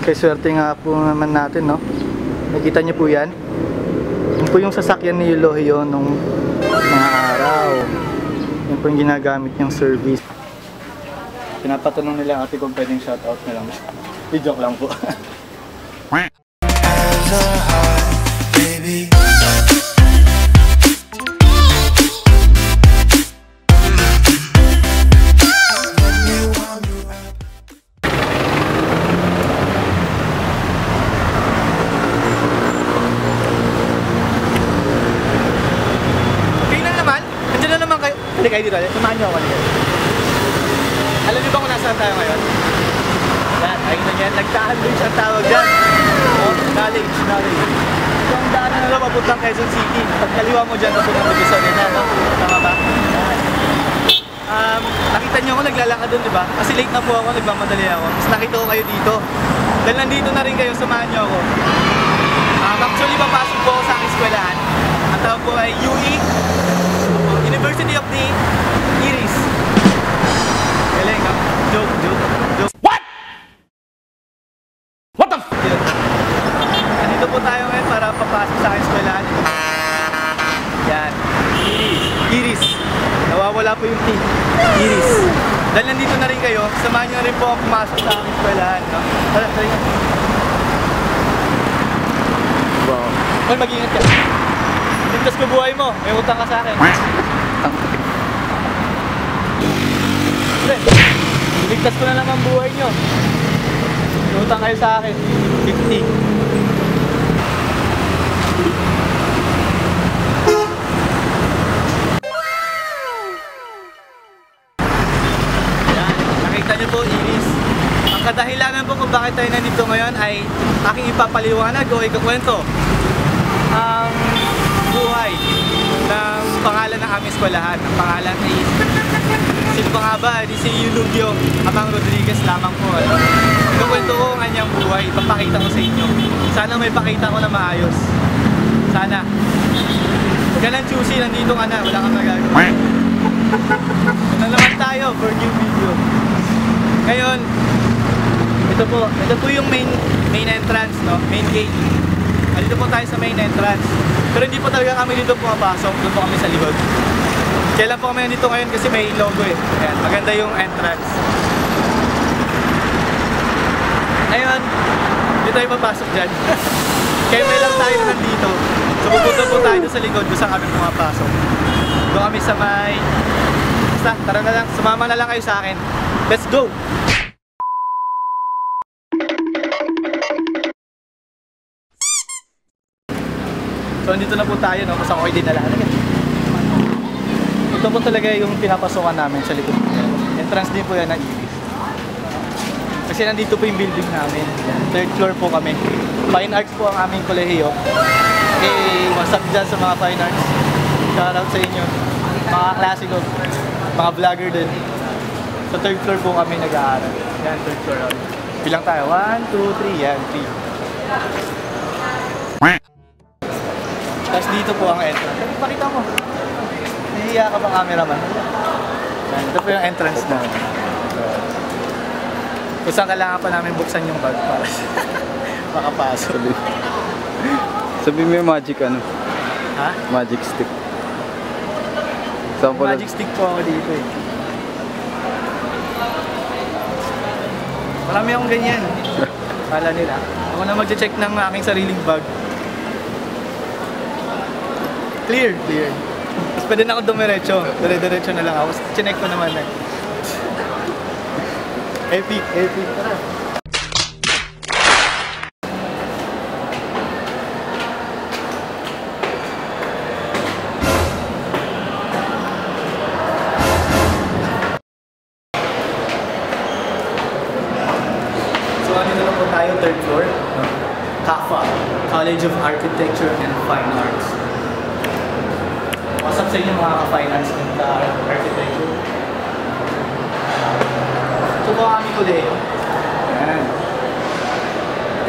Kay swerte nga po naman natin, no? Nakita niyo po yan? Yun po yung sasakyan ni Elohio nung mga araw. Yun po yung ginagamit niyang service. Pinapatanong nila ate kung pwedeng shoutout na lang. I-joke lang po. niyo ako dito. Alam niyo ba kung nasaan tayo ngayon? Yan, ayun na yan. Nagtahan bridge ang tawag dyan. Oh, knowledge, knowledge. So, ang daanan na lang papuntang Quezon City. Pag kaliwa mo dyan, papuntang Luzon. Yan, no? Tama ba? Um, nakita niyo ako naglalakad doon, di ba? Kasi late na po ako, nagmamadali ako. Tapos nakita ko kayo dito. Dahil nandito na rin kayo, samahan niyo ako. Um, actually, papasok po ako sa aking eskwelahan. Ang tawag po ay UE, University of the Iris. Galing, ha? Joke, joke, joke. What? What the f***? Yun. Nandito po tayo ngayon para papasok sa aking eskwelahan. Yan. Iris. Iris. Nawawala po yung T. Iris. Dahil nandito na rin kayo, samahan nyo rin po ako pumasok sa aking eskwelahan. No? Tara, tara. Wow. Hoy, mag-ingat ka. Ligtas ko buhay mo. May utang ka sa akin. Pre, ligtas ko na lang ang buhay nyo. Utang kayo sa akin. 50. Yan. Nakita niyo po, Iris. Ang kadahilanan po kung bakit tayo nandito ngayon ay aking ipapaliwanag o ikakwento ang buhay ng pangalan ng aming eskwelahan. Ang pangalan ay sino pa nga ba? Di si Yulugyo Amang Rodriguez lamang po. Ano? Ikakwento ko ang kanyang buhay. Ipapakita ko sa inyo. Sana may pakita ko na maayos. Sana. Lang choosy, nandito ka na. Wala kang magagawa. Na naman tayo for new video. Ngayon, ito po, ito po yung main main entrance, no? Main gate. Nandito po tayo sa main entrance. Pero hindi po talaga kami dito pumapasok. Doon po kami sa likod. Kailan po kami nandito ngayon kasi may logo eh. Ayan, maganda yung entrance. Ngayon, dito tayo papasok dyan. Kaya may lang tayo na nandito. So pupunta po tayo sa likod kung saan kami pumapasok. Doon kami sa may... Basta, tara na lang. Sumama na lang kayo sa akin. Let's go! So andito na po tayo, no? Kasama ko din na lahat. Ito po talaga yung pinapasokan namin sa likod. Entrance din po yan ng Ibis. Kasi nandito po yung building namin. Third floor po kami. Fine Arts po ang aming kolehiyo. Eh, what's up dyan sa mga fine arts? Shout out sa inyo. Mga klase. Mga vlogger din. Sa third floor po kami nag-aaral. Yan, third floor. Bilang tayo. One, two, three. Yan, three. Tapos dito po ang entrance. Pakita mo. Nahihiya ka ba cameraman? Yan, ito po yung entrance na. Kung saan kailangan pa namin buksan yung bag para makapasok. Sabi, sabi mo yung magic ano, Ha? magic stick. Saan pala? Magic stick po ako dito eh. Marami akong ganyan. Kala nila. Ako na magche-check ng aking sariling bag. Clear, clear. Pwede na ako dumiretso. Dire-diretso na lang ako. Chinek ko naman eh. Epic, epic. Tara.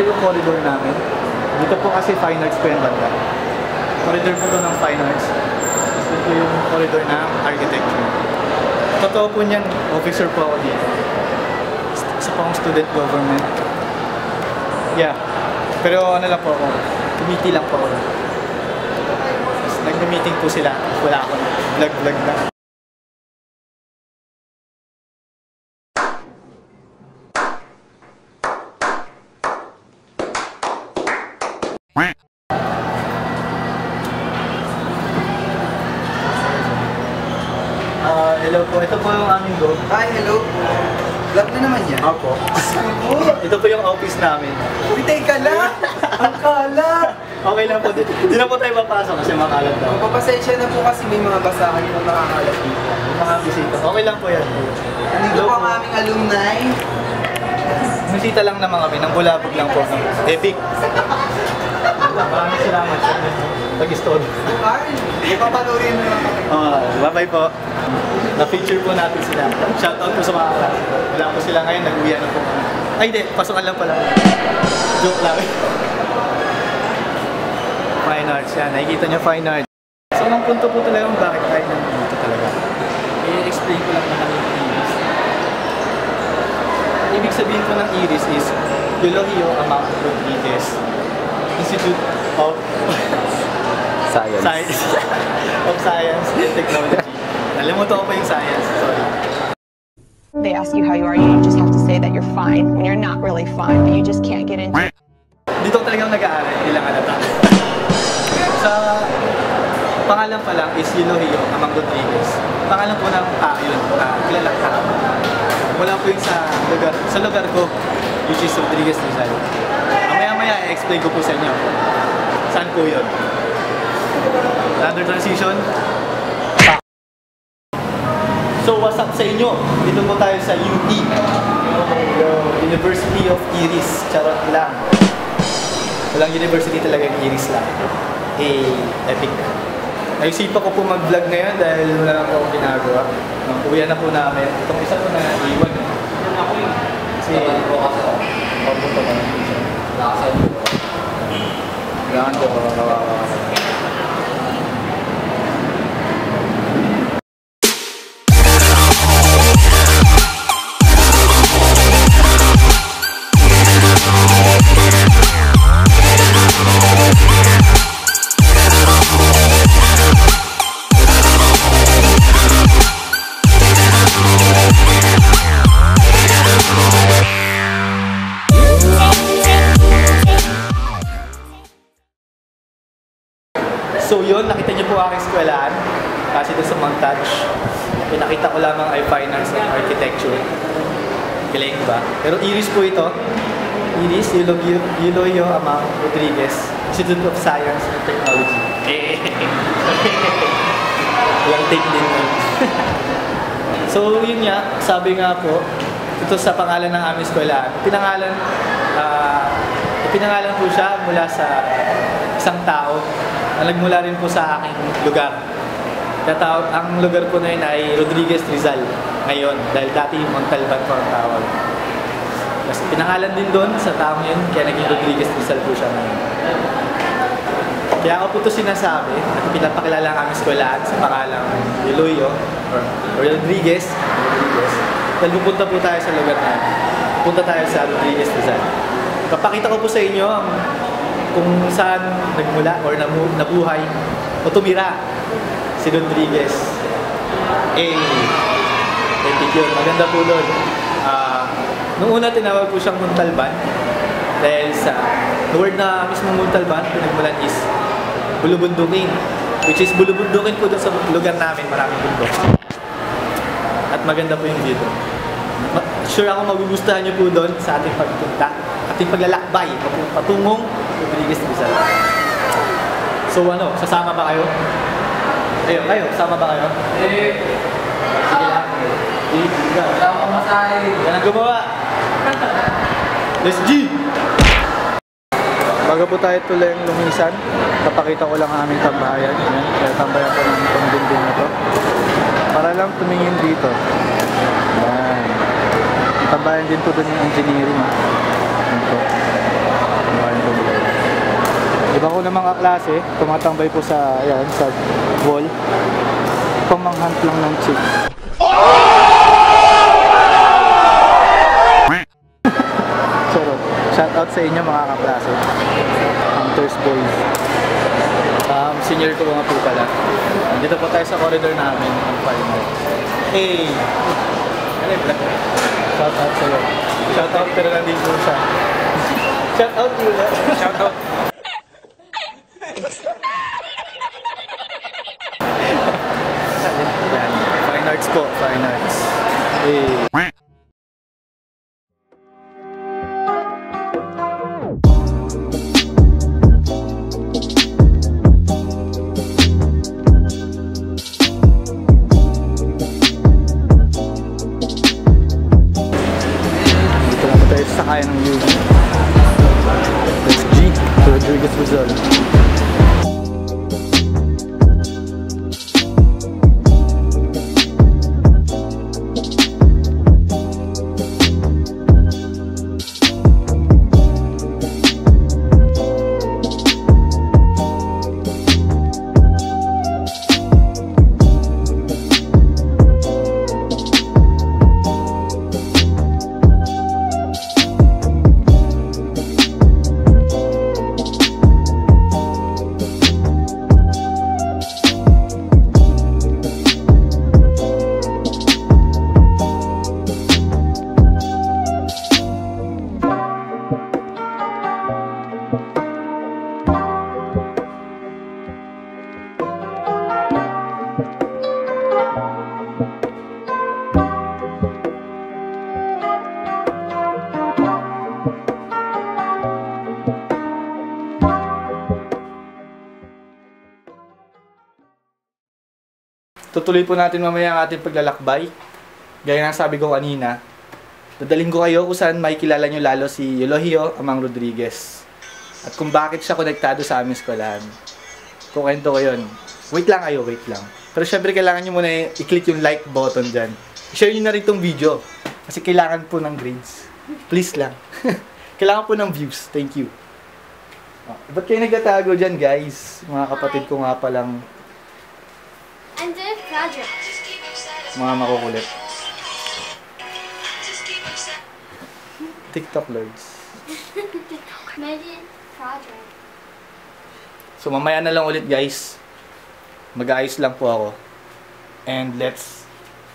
Ito yung corridor namin. Dito po kasi fine arts po yung banda. Corridor po to ng fine arts. Dito yung corridor ng architecture. Totoo po niyan, officer po ako dito. Isa pa akong student government. Yeah. Pero ano lang po ako, tumiti lang po ako. Nag-meeting po sila, wala ako. Vlog-vlog na. Ah, hello po. Ito po yung aming go. Hi, hello. Vlog na naman yan. Opo. Ito po yung office namin. Uy, teka lang! Ang kalat! Okay lang po. Di, di na po tayo papasok kasi makalat daw. Magpapasensya na po kasi may mga basahan po nakakalat dito. Mga bisita. Okay lang po yan. Nandito po ang aming alumni. Bisita lang naman kami. Nang bulabog lang po. Epic. Maraming salamat sa pag-store. Ay, ipapanurin mo kami. Uh, bye-bye po. Na-feature po natin sila. Shoutout po sa mga klase. Wala po sila ngayon. Nag-uwi na po. Ay, hindi. Pasukan lang pala. Joke lang. fine arts yan. Nakikita niyo fine arts. So, ang punto po talaga kung bakit tayo nandito talaga. I-explain ko lang naman yung iris. Ibig sabihin po ng iris is Eulogio Amang Rodriguez Institute of Science. Science of Science and Technology. Nalimutan ko pa yung science. Sorry. They ask you how you are, you just have to say that you're fine when you're not really fine, but you just can't get into it. Dito talagang nag-aaral, hindi lang halata. Sa pangalan pa lang is Eulogio Amang Rodriguez. Pangalan po ng tao yun, uh, kilalang tao. Mula po yung sa lugar, sa lugar ko, which is Rodriguez Rizal. I-explain ko po sa inyo. Saan po yun? Another transition. So, what's up sa inyo? Dito po tayo sa UP. University of Iris. Charot lang. Walang university talaga Iris lang. Eh, epic. Naisipa ko po mag-vlog ngayon dahil wala lang akong ginagawa. Uwian na po namin. Itong isa po na iwan. Yan ako eh. Kasi, papunta ko na. Nakasal po. Kailangan ko grande So yun, nakita niyo po aking eskwelahan. Kasi doon sa montage, pinakita ko lamang ay fine arts and architecture. Galing ba? Pero Iris po ito. Iris Eulogio, Eulogio Amang Rodriguez, Institute of Science and Technology. Eh. Walang take din yun. so yun nga, sabi nga po, ito sa pangalan ng aming eskwelahan. Pinangalan, ah, pinangalan po siya mula sa isang tao nagmula rin po sa aking lugar. Tatawag, ang lugar po na yun ay Rodriguez Rizal ngayon dahil dati Montalban po ang tawag. Tapos pinangalan din doon sa taong yun kaya naging Rodriguez Rizal po siya ngayon. Kaya ako po ito sinasabi at pinapakilala ang aming eskwelahan sa pangalang Eloyo or, Rodriguez. Rodriguez. Dahil pupunta po tayo sa lugar na yun. Pupunta tayo sa Rodriguez Rizal. Papakita ko po sa inyo ang kung saan nagmula or nabuhay o tumira si Rodriguez. Eh, epic yun. Maganda po doon. Ah, nung una tinawag po siyang Muntalban dahil sa the word na mismo Muntalban pinagmulan is bulubundukin which is bulubundukin po doon sa lugar namin maraming bundok at maganda po yung view doon sure ako magugustuhan niyo po doon sa ating pagpunta ating paglalakbay patungong Rodriguez Rizal so ano, sasama ba kayo? Ayun, kayo, sasama ba kayo? Eh, sige lang. Eh, sige lang. Wala akong masahe. Yan! Bago po tayo tuloy ang lumisan, papakita ko lang ang aming tambayan. Yan, kaya tambayan ko ng itong building na to. Para lang tumingin dito. Yan. Tambayan din po doon yung engineering. Yan po. Iba ko namang kaklase, tumatambay po sa, ayan, sa wall. Pamanghunt lang ng chick. Charot. Shout out sa inyo mga kaklase. Hunters Boys. Um, senior ko nga po pala. Dito po tayo sa corridor namin ng final. Hey! Ano yung black? Shout out sa'yo. Shout out pero nandito siya. Shout out muna. Shout out. Yan. Fine arts po, fine arts. Hey. Tutuloy po natin mamaya ang ating paglalakbay. Gaya ng sabi ko kanina, dadaling ko kayo kung saan makikilala nyo lalo si Elohio Amang Rodriguez. At kung bakit siya konektado sa aming eskwelahan. Kukwento ko yun. Wait lang kayo, wait lang. Pero syempre kailangan nyo muna i-click yung like button dyan. I-share nyo na rin tong video. Kasi kailangan po ng grades. Please lang. kailangan po ng views. Thank you. Oh, ba't kayo nagtatago dyan, guys? Mga kapatid ko nga palang doing project. mga makukulit. TikTok lords. Maybe project. So mamaya na lang ulit guys. Mag-aayos lang po ako. And let's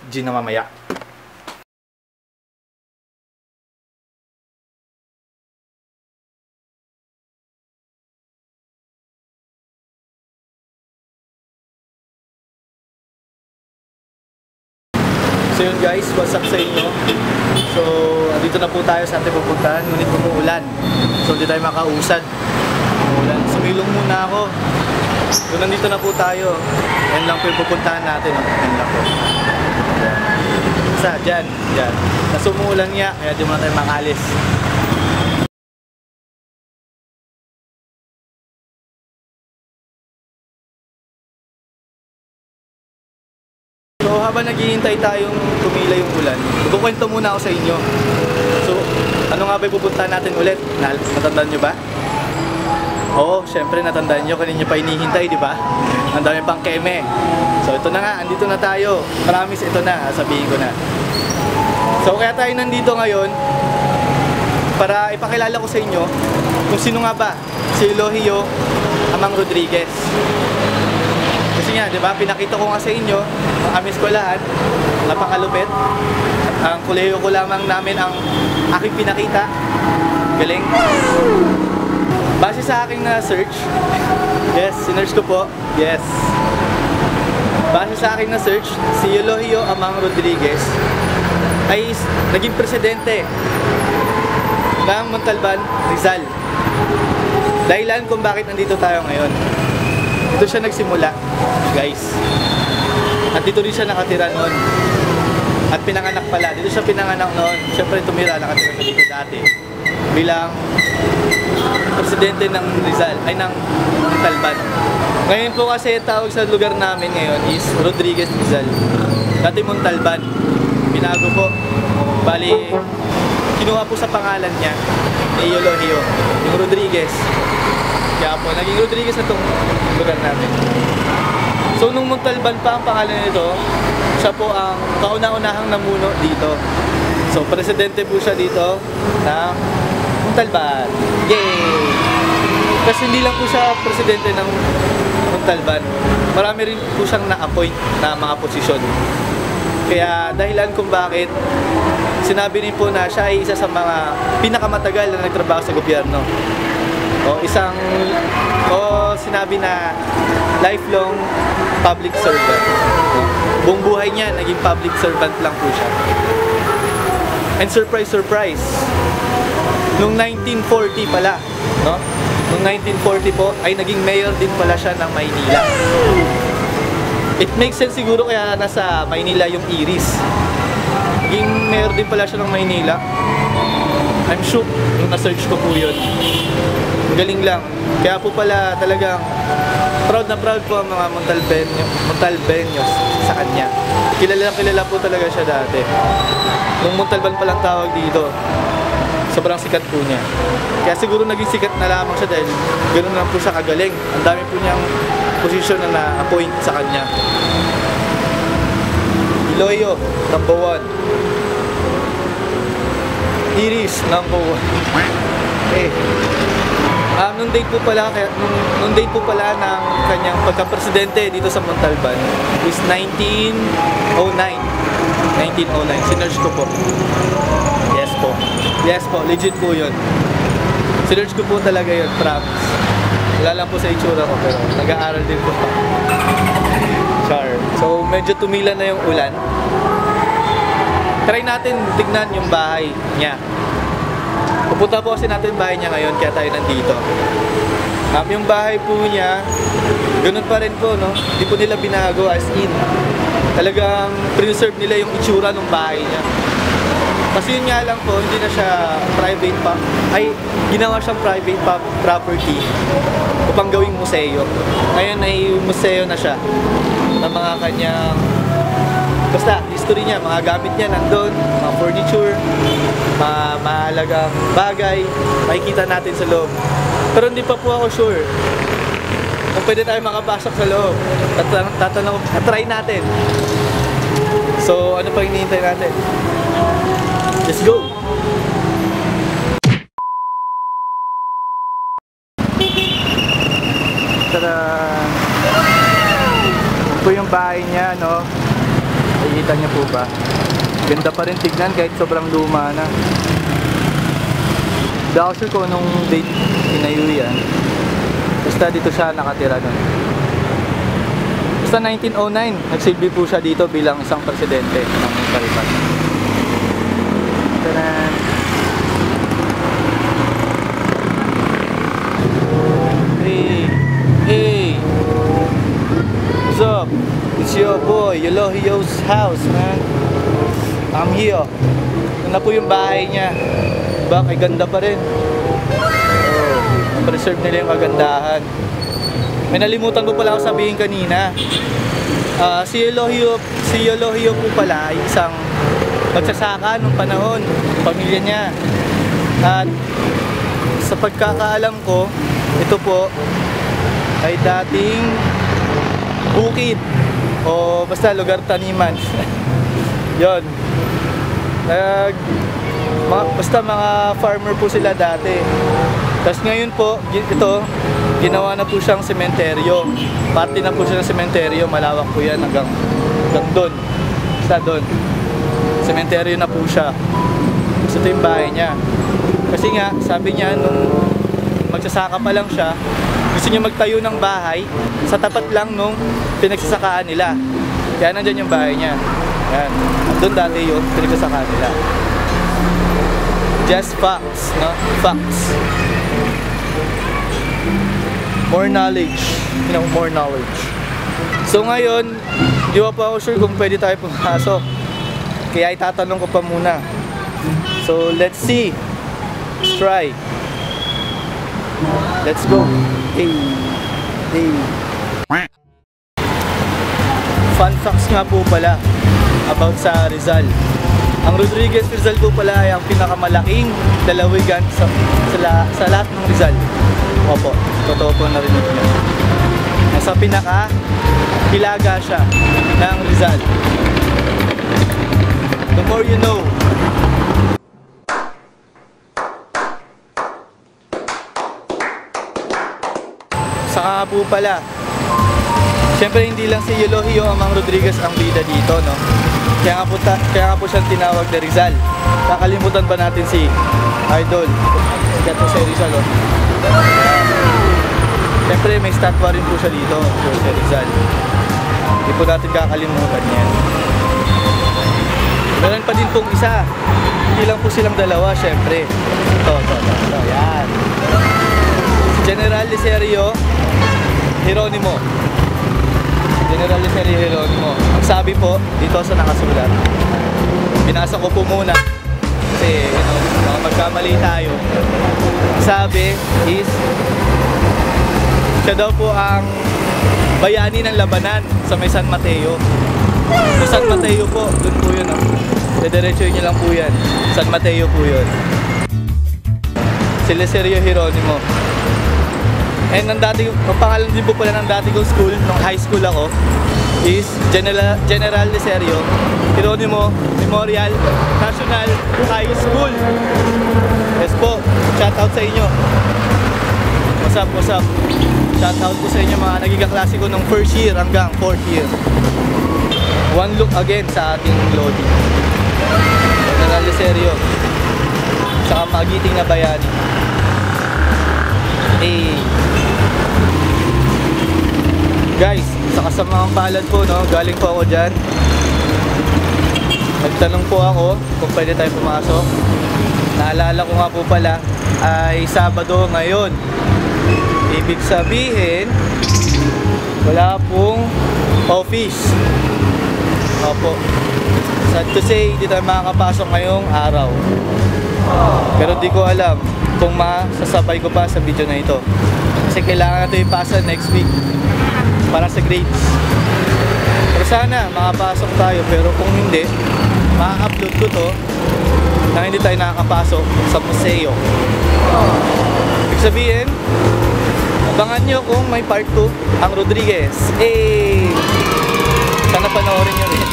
G na mamaya. So yun guys, what's up sa inyo? So, andito na po tayo sa ating pupuntahan, ngunit umuulan. So, hindi tayo makausad. Umuulan. Sumilong muna ako. So, nandito na po tayo. Yan lang po yung pupuntahan natin. Yan lang po. Isa, dyan, dyan. Umuulan nga, kaya di muna tayo makalis. Habang naghihintay tayong tumila yung ulan, magkukwento muna ako sa inyo. So, ano nga ba yung pupuntahan natin ulit? Na natandaan nyo ba? Oo, syempre natandaan nyo, kanina pa hinihintay, di ba? Ang dami pang keme. So ito na nga, andito na tayo. Promise, ito na, sabihin ko na. So kaya tayo nandito ngayon para ipakilala ko sa inyo kung sino nga ba si Elohio Amang Rodriguez. Di ba, pinakita ko nga sa inyo ang aming eskwelahan, napakalupit. Ang kuleyo ko lamang namin ang aking pinakita. Galing. Base sa aking na search, yes, sinerch ko po, yes. Base sa aking na search, si Elohio Amang Rodriguez ay naging presidente ng Montalban, Rizal. Dahilan kung bakit nandito tayo ngayon. Dito siya nagsimula, guys. At dito rin siya nakatira noon. At pinanganak pala. Dito siya pinanganak noon. Siyempre tumira, nakatira siya dito dati. Bilang presidente ng Rizal, ay ng Montalban. Ngayon po kasi tawag sa lugar namin ngayon is Rodriguez Rizal. Dati Montalban. Binago po. Bali, kinuha po sa pangalan niya ni Elohio, yung Rodriguez. Kaya po, naging Rodriguez na itong lugar natin. So, nung Montalban pa ang pangalan nito, siya po ang kauna-unahang namuno dito. So, presidente po siya dito ng Montalban. Yay! Kasi hindi lang po siya presidente ng Montalban. Marami rin po siyang na-appoint na mga posisyon. Kaya dahilan kung bakit sinabi rin po na siya ay isa sa mga pinakamatagal na nagtrabaho sa gobyerno. O isang o sinabi na lifelong public servant. Buong buhay niya naging public servant lang po siya. And surprise surprise. Noong 1940 pala, no? Noong 1940 po ay naging mayor din pala siya ng Maynila. It makes sense siguro kaya nasa Maynila yung Iris. Naging mayor din pala siya ng Maynila. I'm shook nung na-search ko po yun. Galing lang. Kaya po pala talagang proud na proud po ang mga Montalbenyo, Montalbenyos sa kanya. Kilala kilala po talaga siya dati. Nung Montalban pa lang tawag dito, sobrang sikat po niya. Kaya siguro naging sikat na lamang siya dahil ganoon lang po siya kagaling. Ang dami po niyang posisyon na na-appoint sa kanya. Iloyo, number one. Iris, number one. Okay. Um, nung date po pala, kaya, nung, nung date po pala ng kanyang pagka-presidente dito sa Montalban is 1909. 1909. Sinerge ko po. Yes po. Yes po. Legit po yun. Sinerge ko po talaga yun. Promise. Wala lang po sa itsura ko pero nag-aaral din po. Char. So medyo tumila na yung ulan. Try natin tignan yung bahay niya. Pupunta po kasi natin bahay niya ngayon kaya tayo nandito. Um, yung bahay po niya, ganun pa rin po, no? Hindi po nila binago as in. Talagang preserve nila yung itsura ng bahay niya. Kasi yun nga lang po, hindi na siya private pa. Ay, ginawa siyang private pa property upang gawing museo. Ngayon ay museo na siya ng mga kanyang basta history niya, mga gamit niya nandun, mga furniture, mga mahalagang bagay, makikita natin sa loob. Pero hindi pa po ako sure kung pwede tayo makapasok sa loob. Tatanong, tatanong, try natin. So, ano pa hinihintay natin? Let's go! Tada! Ito yung bahay niya, no? Nakikita niyo po ba? Ganda pa rin tignan kahit sobrang luma na. Sure kung anong date tinayo yan. Basta dito siya nakatira nun. Basta 1909, nagsilbi po siya dito bilang isang presidente ng Kalipat. Tanan! Hey, hey, what's up? It's your boy, Elohio's house, man. I'm here. Ito na po yung bahay niya. Diba? Kay ganda pa rin. Oh, preserve nila yung kagandahan. May nalimutan ko pala ako sabihin kanina. Ah, si Elohio, si Elohio po pala ay isang magsasaka nung panahon, pamilya niya. At sa pagkakaalam ko, ito po ay dating bukid o basta lugar taniman. Yon. Nag mga, basta mga farmer po sila dati. Tapos ngayon po, ito, ginawa na po siyang sementeryo. Parte na po siya ng sementeryo, malawak po yan hanggang, hanggang doon. Basta doon. Sementeryo na po siya. So ito yung bahay niya. Kasi nga, sabi niya, nung magsasaka pa lang siya, gusto niya magtayo ng bahay sa tapat lang nung pinagsasakaan nila. Kaya nandyan yung bahay niya. Yan. Doon dati yun, pinagsasakaan nila. Just facts, no? Facts. More knowledge. You know, more knowledge. So ngayon, di pa ako sure kung pwede tayo pumasok. Kaya itatanong ko pa muna. So let's see. Let's try. Let's go. Hey. Hey. Fun facts nga po pala about sa Rizal. Ang Rodriguez Rizal po pala ay ang pinakamalaking lalawigan sa, sa, la- sa lahat ng Rizal. Opo, totoo po narinig niyo. Nasa pinaka hilaga siya ng Rizal. The more you know. Saka nga po pala, Siyempre hindi lang si Elohio Amang Rodriguez ang bida dito, no? Kaya nga po, ta- kaya nga po siyang tinawag na Rizal. Kakalimutan ba natin si Idol? Ito si Rizal, oh. Siyempre may statwa rin po siya dito, si Rizal. Hindi po natin kakalimutan yan. Meron pa din pong isa. Hindi lang po silang dalawa, syempre. Ito, ito, ito, ito. Yan. General Liserio Hieronimo. General Liserio Hieronimo. Ang sabi po, dito sa nakasulat. Binasa ko po muna. Kasi, you know, baka magkamali tayo. Ang sabi is, siya daw po ang bayani ng labanan sa may San Mateo. Sa San Mateo po, dun po yun. Oh. Dediretso nyo lang po yan. San Mateo po yun. Si Liserio Hieronimo. And ang dati, ang pangalan din po pala ng dati kong school, nung high school ako, is General, General Liserio Hieronimo Memorial National High School. Yes po, shout out sa inyo. What's up, what's up? Shout out po sa inyo mga naging kaklase ko nung first year hanggang fourth year. One look again sa ating Lodi. General Liserio. Saka magiting na bayani. Eh, Guys, sa kasamang palad po, no, galing po ako dyan. Nagtanong po ako kung pwede tayo pumasok. Naalala ko nga po pala ay Sabado ngayon. Ibig sabihin, wala pong office. Opo. Sad to say, hindi tayo makakapasok ngayong araw. Pero di ko alam kung masasabay ko pa sa video na ito. Kasi kailangan natin ipasa next week para sa grades. Pero sana makapasok tayo pero kung hindi, ma-upload ko to na hindi tayo nakakapasok sa museo. Ibig sabihin, abangan nyo kung may part 2 ang Rodriguez. Eh, sana panoorin nyo rin.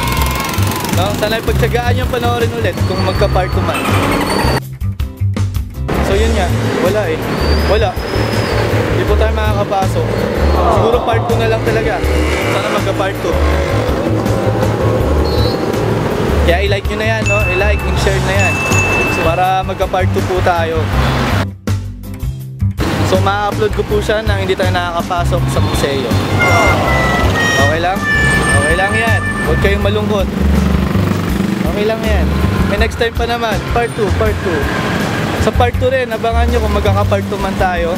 No? Sana ipagtsagaan yung panoorin ulit kung magka-part 2 man. So yun nga, wala eh. Wala. Hindi po tayo makakapasok. Siguro part 2 na lang talaga. Sana magka-part 2. Kaya i-like nyo na yan, no? I-like and share na yan. Para magka-part 2 po tayo. So ma-upload ko po siya nang hindi tayo nakakapasok sa museo. Okay lang? Okay lang yan. Huwag kayong malungkot. Okay lang yan. May next time pa naman. Part 2, part 2. Sa part 2 rin, abangan nyo kung magkaka-part 2 man tayo.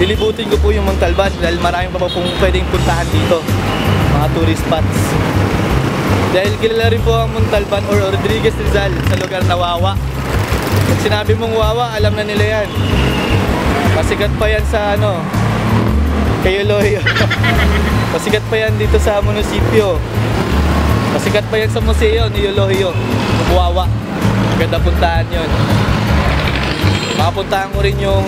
Lilibutin ko po yung Montalban dahil maraming pa po pong pwedeng puntahan dito. Mga tourist spots. Dahil kilala rin po ang Montalban or Rodriguez Rizal sa lugar na Wawa. Pag sinabi mong Wawa, alam na nila yan. Pasikat pa yan sa ano, kay Eloy. Pasikat pa yan dito sa munisipyo. Pasikat pa yan sa museo ni Elohio. Wawa. Ganda puntahan yon. Makapuntahan ko rin yung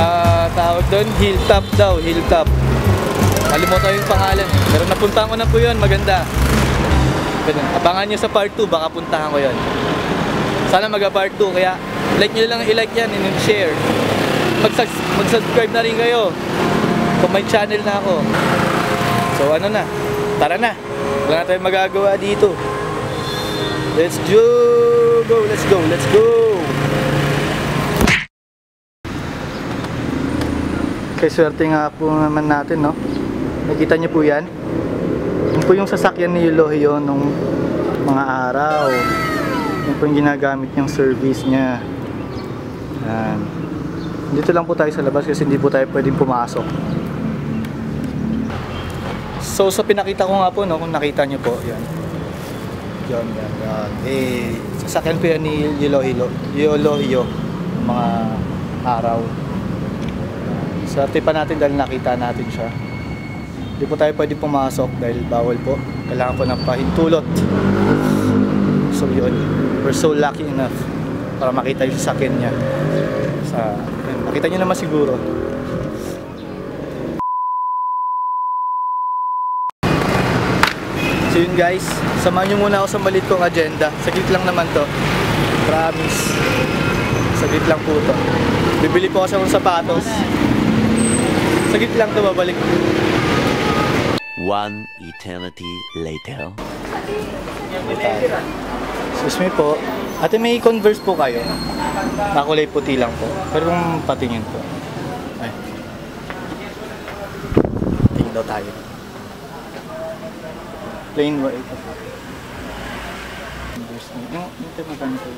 ah tawag doon, hilltop daw, hilltop. Kalimutan yung pangalan. Pero napuntahan ko na po yun, maganda. Ganun. Abangan nyo sa part 2, baka puntahan ko yun. Sana mag-part 2, kaya like nyo lang i-like yan and share. Mag-subs- mag-subscribe na rin kayo kung may channel na ako. So ano na, tara na. Wala na tayong magagawa dito. Let's go! Go! Let's go! Let's go! Kay swerte nga po naman natin, no? Nakita niyo po yan? Yan po yung sasakyan ni Elohio nung mga araw. Yan po yung ginagamit niyang service niya. Yan. Dito lang po tayo sa labas kasi hindi po tayo pwedeng pumasok. So sa pinakita ko nga po, no, kung nakita niyo po, yan. Yan, yan, yan. Eh, sasakyan po yan ni Elohio, Elohio mga araw. Swerte pa natin dahil nakita natin siya. Hindi po tayo pwede pumasok dahil bawal po. Kailangan po ng pahintulot. So yun, we're so lucky enough para makita yung sasakyan niya. Sa, makita niyo naman siguro. So yun guys, samahan nyo muna ako sa malit kong agenda. Saglit lang naman to. Promise. Saglit lang po to. Bibili po kasi akong sapatos. Sagit lang to babalik. One eternity later. Excuse me po. Ate, may Converse po kayo? Nakulay puti lang po. Pero kung patingin po. Ay. Tingin daw tayo. Plain white. Converse na. Yung, yung tayo magkano po?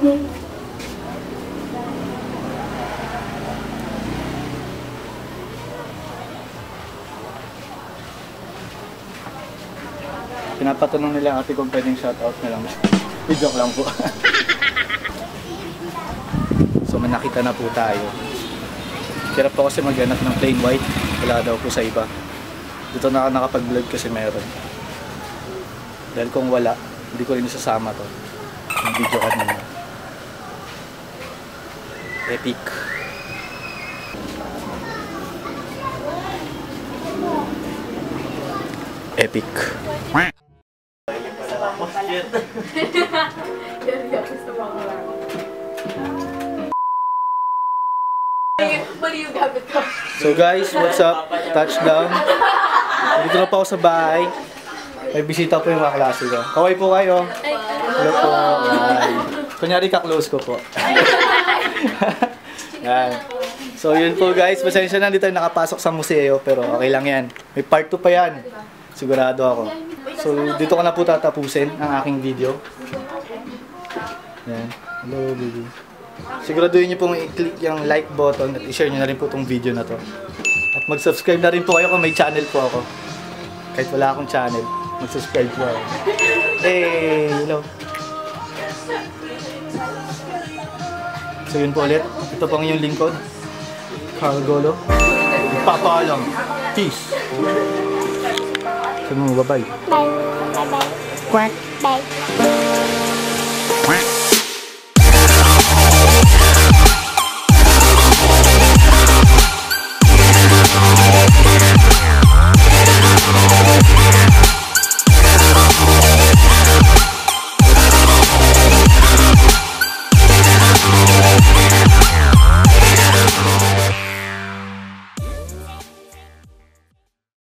Pinapatanong nila ate kung pwedeng shoutout na lang. Di joke lang po. so may nakita na po tayo. Hirap po kasi maghanap ng plain white. Wala daw po sa iba. Dito na nakapag-vlog kasi meron. Dahil kung wala, hindi ko rin isasama to. Yung video kanina. Epic. Epic. So guys, what's up? Touchdown. Dito na po ako sa bahay. May bisita po yung mga klase ko. Kaway po kayo. Hello po. Kunyari ka-close ko po. Yan. So yun po guys, pasensya na dito tayo nakapasok sa museo pero okay lang yan. May part 2 pa yan. Sigurado ako. So dito ko na po tatapusin ang aking video. Yan. Hello baby. Siguraduhin niyo pong i-click yung like button at i-share niyo na rin po itong video na to. At mag-subscribe na rin po kayo kung may channel po ako. Kahit wala akong channel, mag-subscribe po ako. Hey, hello. So yun po ulit. Ito po ang inyong lingkod. Carl Golo. Papaalam. Peace. Sabi mo, bye-bye. Bye. Bye bye. Quack. Bye.